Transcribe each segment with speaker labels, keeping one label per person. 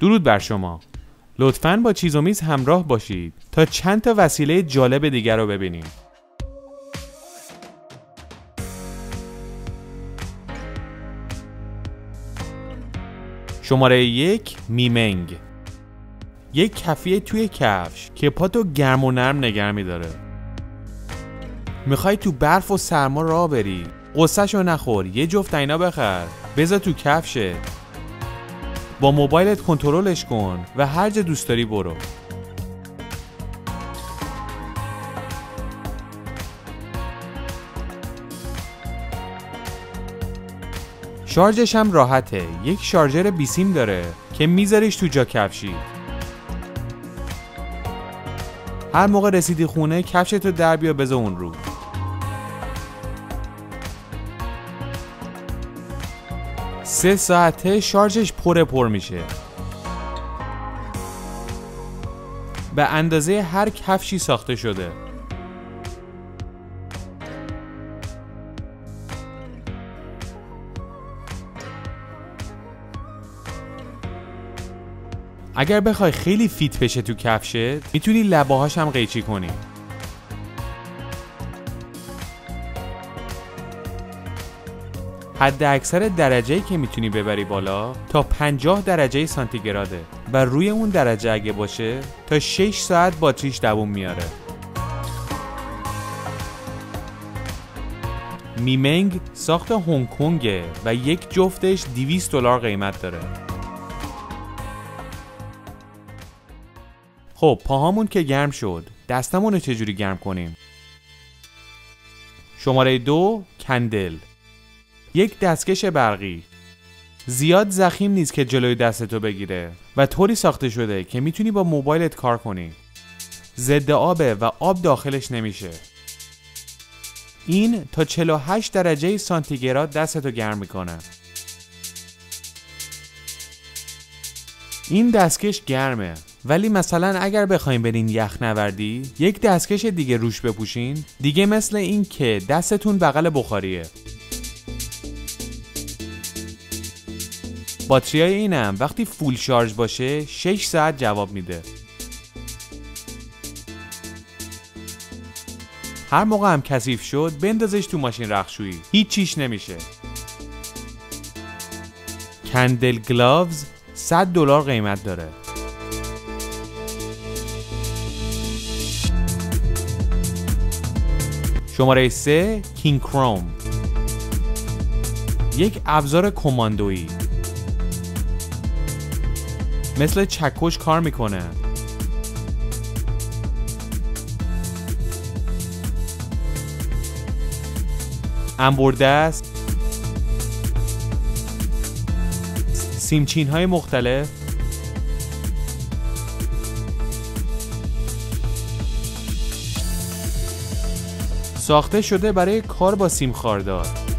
Speaker 1: درود بر شما. لطفاً با چیز و میز همراه باشید تا چند تا وسیله جالب دیگر رو ببینیم. شماره یک میمنگ. یک کفیه توی کفش که پاتو گرم و نرم نگر میداره. می‌خوای تو برف و سرما راه بری. قصهشو نخور یه جفت اینا بخر. بذار تو کفشه با موبایلت کنترلش کن و هر جا دوست داری برو. شارژش هم راحته. یک شارژر بیسیم داره که میذاریش تو جا کفشی. هر موقع رسیدی خونه کفشتو در بیا بذار اون رو. سه ساعته شارژش پر پر میشه. به اندازه هر کفشی ساخته شده. اگر بخوای خیلی فیت بشه تو کفشت می‌تونی لباهاش هم قیچی کنی. حد اکثر درجه که می‌تونی ببری بالا تا 50 درجه سانتیگراده و روی اون درجه اگه باشه تا 6 ساعت باتریش دووم میاره. میمنگ ساخت هنگ کنگه و یک جفتش 200 دلار قیمت داره. خب پاهامون که گرم شد. دستمون رو چجوری گرم کنیم؟ شماره دو کندل. یک دستکش برقی. زیاد زخیم نیست که جلوی دستتو بگیره و طوری ساخته شده که می‌تونی با موبایلت کار کنی. ضد آبه و آب داخلش نمیشه. این تا 48 درجه سانتیگراد دستتو گرم می‌کنه. این دستکش گرمه ولی مثلا اگر بخوایم برین یخ نوردی یک دستکش دیگه روش بپوشین دیگه مثل این که دستتون بغل بخاریه. باتری های اینم وقتی فول شارژ باشه 6 ساعت جواب میده. هر موقع هم کثیف شد بندازش تو ماشین رخشویی. هیچ چیش نمیشه. کندل گلاوز 100 دلار قیمت داره. شماره 3 کینگ کروم. یک ابزار کماندویی. مثل چکش کار می‌کنه. انبرده است سیمچین های مختلف. ساخته شده برای کار با سیم خاردار.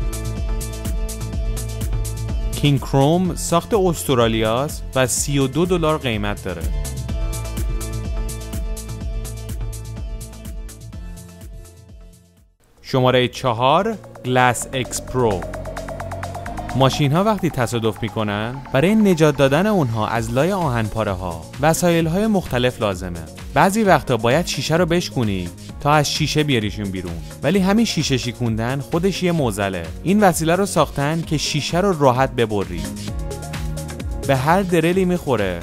Speaker 1: کینگ کروم ساخت استرالیاست و 32 دلار قیمت داره. شماره چهار گلاس اکس پرو ماشین ها وقتی تصادف می‌کنن برای نجات دادن اونها از لای آهن پاره ها وسایل های مختلف لازمه. بعضی وقتا باید شیشه رو بشکونی تا از شیشه بیاریشون بیرون. ولی همین شیشه شیکوندن خودش یه موزله. این وسیله رو ساختن که شیشه رو راحت ببری. به هر درلی می‌خوره.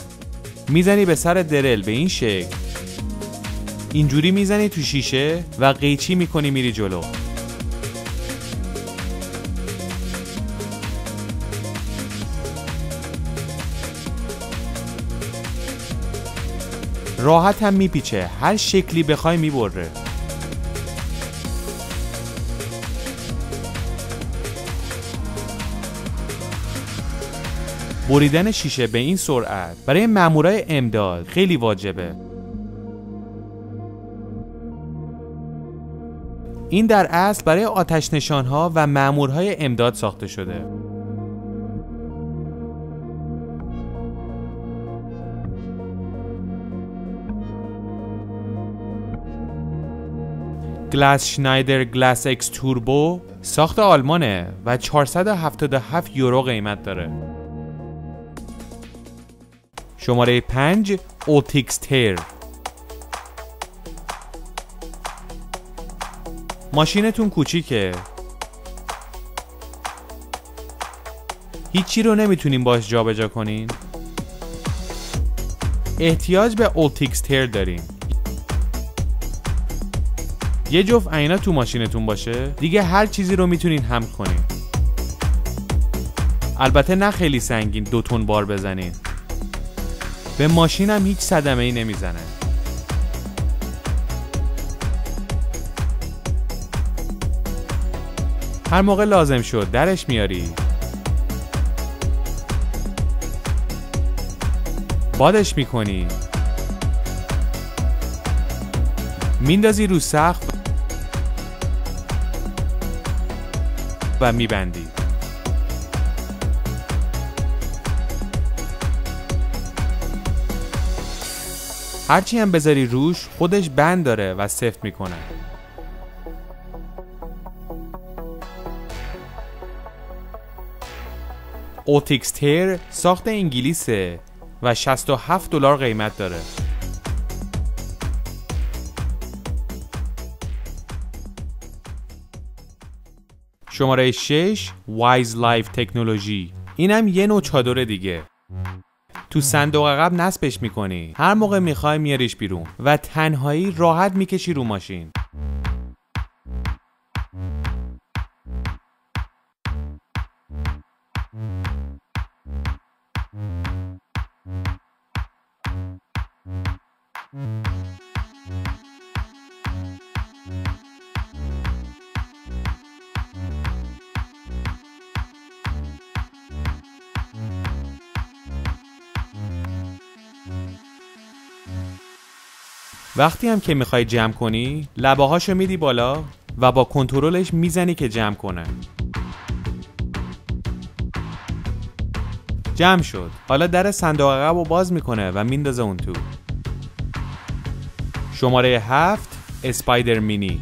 Speaker 1: می‌زنی به سر درل به این شکل. اینجوری می‌زنی تو شیشه و قیچی می‌کنی میری جلو. راحت هم میپیچه. هر شکلی بخوای می‌بره. بریدن شیشه به این سرعت برای مامورای امداد خیلی واجبه. این در اصل برای آتش نشانها و مامورهای امداد ساخته شده. گلاس شنایدر گلاس اکس توربو ساخت آلمانه و 477 یورو قیمت داره. شماره 5 اوتیکستر ماشینتون کوچیکه. هیچی رو نمی‌تونین باش جابجا کنین. احتیاج به اولتیکستر داریم. یه جفت عینا تو ماشینتون باشه دیگه هر چیزی رو می‌تونین حمل کنین. البته نه خیلی سنگین دو تون بار بزنین. به ماشینم هیچ صدمه ای نمی‌زنه. هر موقع لازم شد درش میاری. بادش می‌کنی. میندازی رو سقف و میبندی. هرچی هم بذاری روش خودش بند داره و سفت می‌کنه. اوتیکستر ساخت انگلیسه و 67 دلار قیمت داره. شماره 6 Wise Life Technology اینم یه نوع چادر دیگه. تو صندوق عقب نصبش می‌کنی. هر موقع می‌خوای میاریش بیرون و تنهایی راحت می‌کشی رو ماشین. وقتی هم که می‌خوای جمع کنی لبه هاشو میدی بالا و با کنترلش می‌زنی که جمع کنه. جمع شد. حالا در صندوق عقب رو باز می‌کنه و میندازه اون تو. شماره هفت اسپایدر مینی.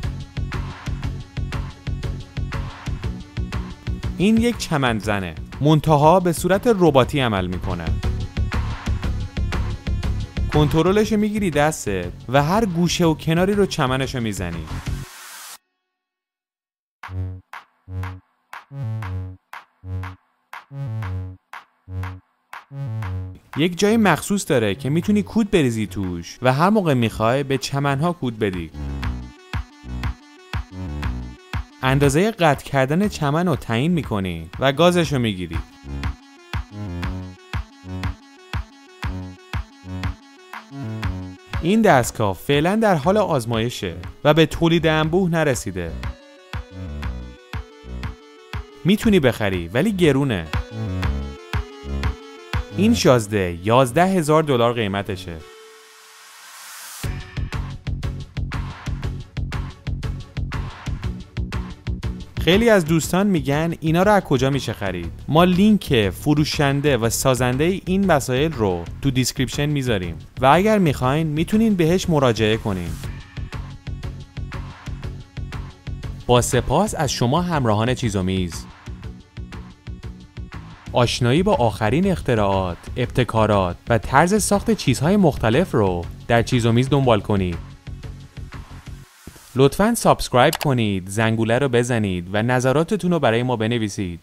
Speaker 1: این یک چمن زنه. منتها به صورت رباتی عمل می‌کنه. کنترلش رو می‌گیری دستت و هر گوشه و کناری رو چمنش رو می‌زنی. یک جای مخصوص داره که می‌تونی کود بریزی توش و هر موقع می‌خوای به چمنها کود بدی. اندازه قطع کردن چمن رو تعیین می‌کنی و گازش رو می‌گیری. این دستگاه فعلا در حال آزمایشه و به تولید انبوه نرسیده. می‌تونی بخری ولی گرونه. این شازده 11 هزار دلار قیمتشه. خیلی از دوستان میگن اینا رو از کجا میشه خرید؟ ما لینک فروشنده و سازنده این وسایل رو تو description می‌ذاریم و اگر می‌خواین می‌تونین بهش مراجعه کنین. با سپاس از شما همراهان چیزومیز. آشنایی با آخرین اختراعات، ابتکارات و طرز ساخت چیزهای مختلف رو در چیزومیز دنبال کنید. لطفا subscribe کنید، زنگوله رو بزنید و نظراتتون رو برای ما بنویسید.